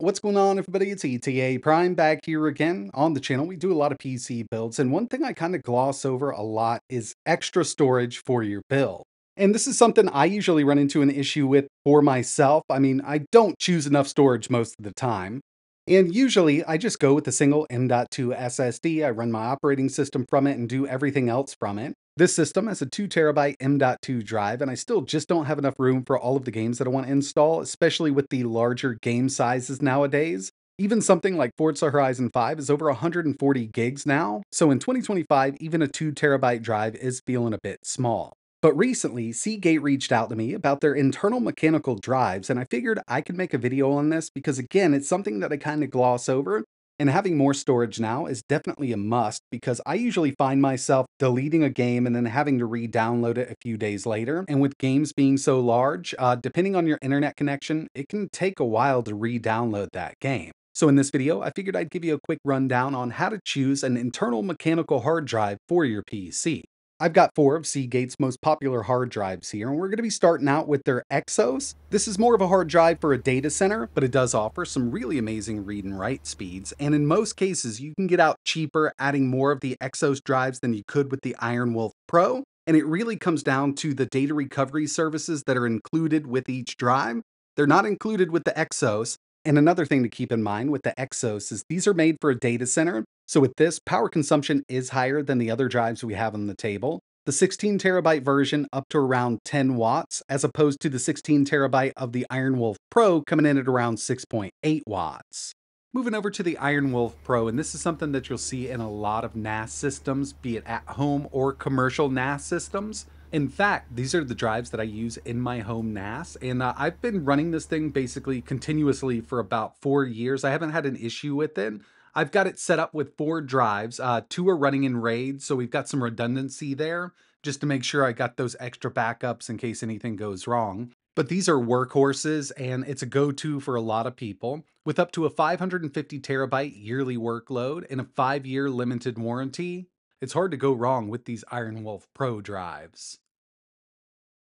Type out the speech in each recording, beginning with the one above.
What's going on, everybody? It's ETA Prime back here again on the channel. We do a lot of PC builds, and one thing I kind of gloss over a lot is extra storage for your build. And this is something I usually run into an issue with for myself. I mean, I don't choose enough storage most of the time. And usually I just go with a single M.2 SSD. I run my operating system from it and do everything else from it. This system has a 2 terabyte M.2 drive, and I still just don't have enough room for all of the games that I want to install, especially with the larger game sizes nowadays. Even something like Forza Horizon 5 is over 140 gigs now, so in 2025, even a 2 terabyte drive is feeling a bit small. But recently, Seagate reached out to me about their internal mechanical drives, and I figured I could make a video on this because, again, it's something that I kind of gloss over, and having more storage now is definitely a must because I usually find myself deleting a game and then having to re-download it a few days later. And with games being so large, uh, depending on your internet connection, it can take a while to re-download that game. So in this video, I figured I'd give you a quick rundown on how to choose an internal mechanical hard drive for your PC. I've got four of Seagate's most popular hard drives here, and we're going to be starting out with their Exos. This is more of a hard drive for a data center, but it does offer some really amazing read and write speeds, and in most cases, you can get out cheaper adding more of the Exos drives than you could with the IronWolf Pro, and it really comes down to the data recovery services that are included with each drive. They're not included with the Exos, and another thing to keep in mind with the Exos is these are made for a data center, so with this, power consumption is higher than the other drives we have on the table. The 16 terabyte version up to around 10 watts, as opposed to the 16 terabyte of the IronWolf Pro coming in at around 6.8 watts. Moving over to the IronWolf Pro, and this is something that you'll see in a lot of NAS systems, be it at home or commercial NAS systems. In fact, these are the drives that I use in my home NAS, and uh, I've been running this thing basically continuously for about four years. I haven't had an issue with it. I've got it set up with four drives. Uh, two are running in RAID, so we've got some redundancy there just to make sure I got those extra backups in case anything goes wrong. But these are workhorses, and it's a go to for a lot of people. With up to a 550 terabyte yearly workload and a five year limited warranty, it's hard to go wrong with these IronWolf Pro drives.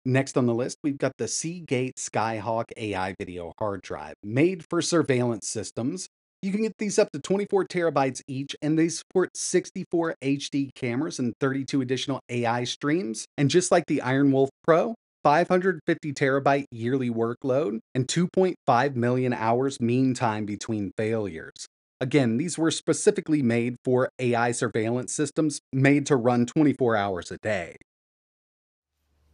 Next on the list, we've got the Seagate Skyhawk AI video hard drive, made for surveillance systems. You can get these up to 24 terabytes each, and they support 64 HD cameras and 32 additional AI streams. And just like the IronWolf Pro, 550 terabyte yearly workload, and 2.5 million hours mean time between failures. Again, these were specifically made for AI surveillance systems made to run 24 hours a day.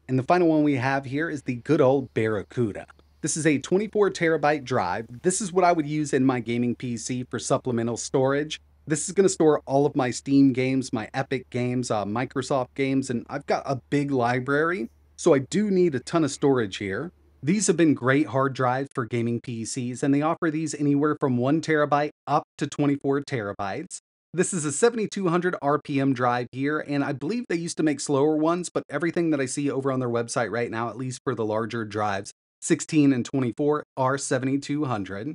And the final one we have here is the good old Barracuda. This is a 24 terabyte drive. This is what I would use in my gaming PC for supplemental storage. This is going to store all of my Steam games, my Epic games, uh, Microsoft games, and I've got a big library, so I do need a ton of storage here. These have been great hard drives for gaming PCs, and they offer these anywhere from 1 terabyte up to 24 terabytes. This is a 7200 RPM drive here, and I believe they used to make slower ones, but everything that I see over on their website right now, at least for the larger drives, 16 and 24 are 7200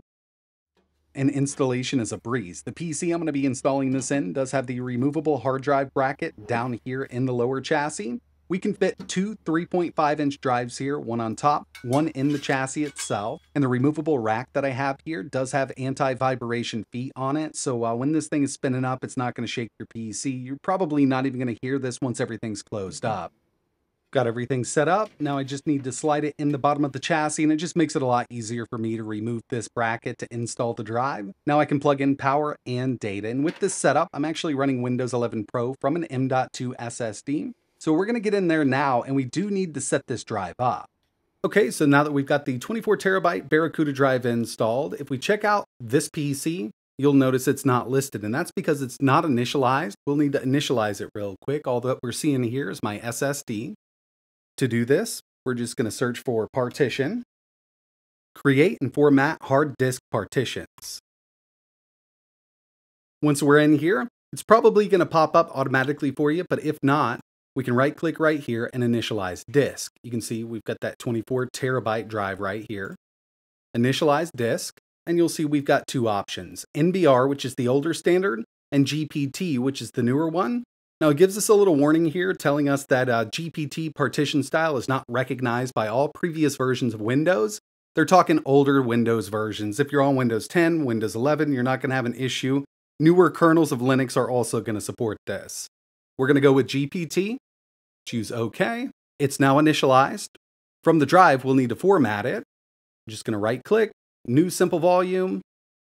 and installation is a breeze. The PC I'm going to be installing this in does have the removable hard drive bracket down here in the lower chassis. We can fit two 3.5 inch drives here, one on top, one in the chassis itself. And the removable rack that I have here does have anti-vibration feet on it. So uh, when this thing is spinning up, it's not going to shake your PC. You're probably not even going to hear this once everything's closed up. Got everything set up. Now I just need to slide it in the bottom of the chassis and it just makes it a lot easier for me to remove this bracket to install the drive. Now I can plug in power and data. And with this setup, I'm actually running Windows 11 Pro from an M.2 SSD. So we're gonna get in there now and we do need to set this drive up. Okay, so now that we've got the 24 terabyte Barracuda drive installed, if we check out this PC, you'll notice it's not listed, and that's because it's not initialized. We'll need to initialize it real quick. All that we're seeing here is my SSD. To do this, we're just going to search for partition, create and format hard disk partitions. Once we're in here, it's probably going to pop up automatically for you, but if not, we can right click right here and initialize disk. You can see we've got that 24 terabyte drive right here. Initialize disk, and you'll see we've got two options, MBR, which is the older standard, and GPT, which is the newer one. Now, it gives us a little warning here telling us that uh, GPT partition style is not recognized by all previous versions of Windows. They're talking older Windows versions. If you're on Windows 10, Windows 11, you're not going to have an issue. Newer kernels of Linux are also going to support this. We're going to go with GPT, choose OK. It's now initialized. From the drive, we'll need to format it. I'm just going to right click, new simple volume,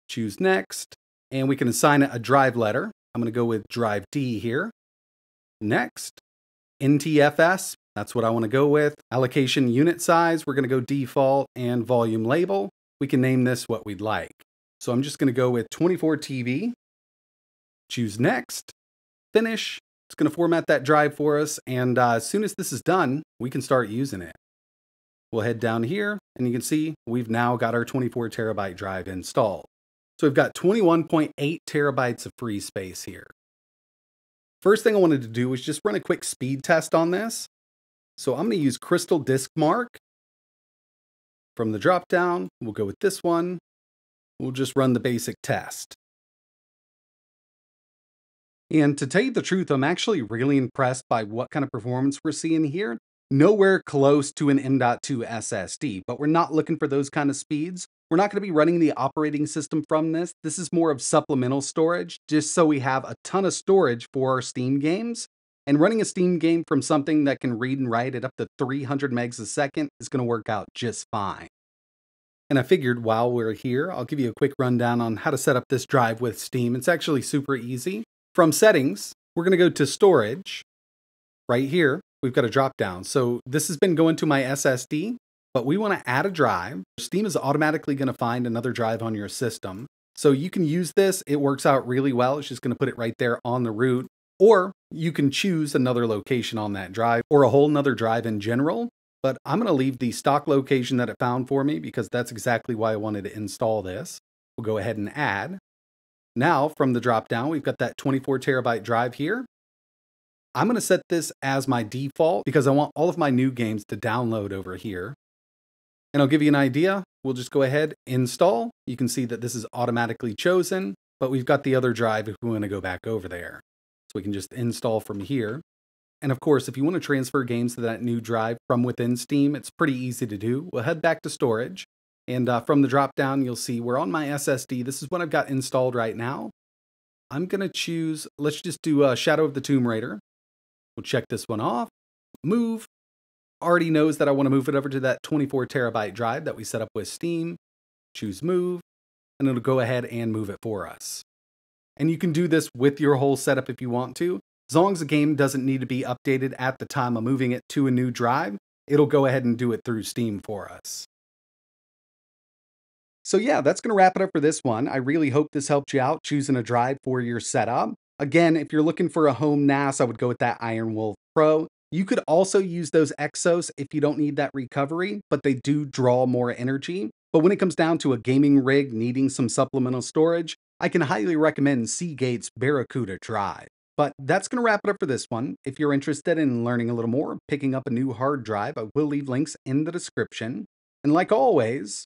choose next, and we can assign it a drive letter. I'm going to go with drive D here. Next, NTFS, that's what I want to go with. Allocation unit size, we're going to go default and volume label. We can name this what we'd like. So I'm just going to go with 24 TB, choose next, finish. It's going to format that drive for us. And uh, as soon as this is done, we can start using it. We'll head down here and you can see we've now got our 24 terabyte drive installed. So we've got 21.8 terabytes of free space here. First thing I wanted to do was just run a quick speed test on this. So I'm going to use CrystalDiskMark. From the drop down, we'll go with this one. We'll just run the basic test. And to tell you the truth, I'm actually really impressed by what kind of performance we're seeing here. Nowhere close to an M.2 SSD, but we're not looking for those kind of speeds. We're not going to be running the operating system from this. This is more of supplemental storage, just so we have a ton of storage for our Steam games. And running a Steam game from something that can read and write at up to 300 megs a second is going to work out just fine. And I figured while we're here, I'll give you a quick rundown on how to set up this drive with Steam. It's actually super easy. From settings, we're going to go to storage. Right here, we've got a drop down. So this has been going to my SSD, but we want to add a drive. Steam is automatically going to find another drive on your system. So you can use this. It works out really well. It's just going to put it right there on the root. Or you can choose another location on that drive or a whole nother drive in general. But I'm going to leave the stock location that it found for me because that's exactly why I wanted to install this. We'll go ahead and add. Now from the drop down, we've got that 24 terabyte drive here. I'm going to set this as my default because I want all of my new games to download over here. And I'll give you an idea. We'll just go ahead, install. You can see that this is automatically chosen, but we've got the other drive if we want to go back over there. So we can just install from here. And of course, if you want to transfer games to that new drive from within Steam, it's pretty easy to do. We'll head back to storage. And uh, from the drop down, you'll see we're on my SSD. This is what I've got installed right now. I'm going to choose, let's just do uh, Shadow of the Tomb Raider. We'll check this one off. Move. Already knows that I want to move it over to that 24 terabyte drive that we set up with Steam. Choose Move. And it'll go ahead and move it for us. And you can do this with your whole setup if you want to. As long as the game doesn't need to be updated at the time of moving it to a new drive, it'll go ahead and do it through Steam for us. So yeah, that's going to wrap it up for this one. I really hope this helped you out choosing a drive for your setup. Again, if you're looking for a home NAS, I would go with that IronWolf Pro. You could also use those Exos if you don't need that recovery, but they do draw more energy. But when it comes down to a gaming rig needing some supplemental storage, I can highly recommend Seagate's Barracuda Drive. But that's going to wrap it up for this one. If you're interested in learning a little more, picking up a new hard drive, I will leave links in the description. And like always,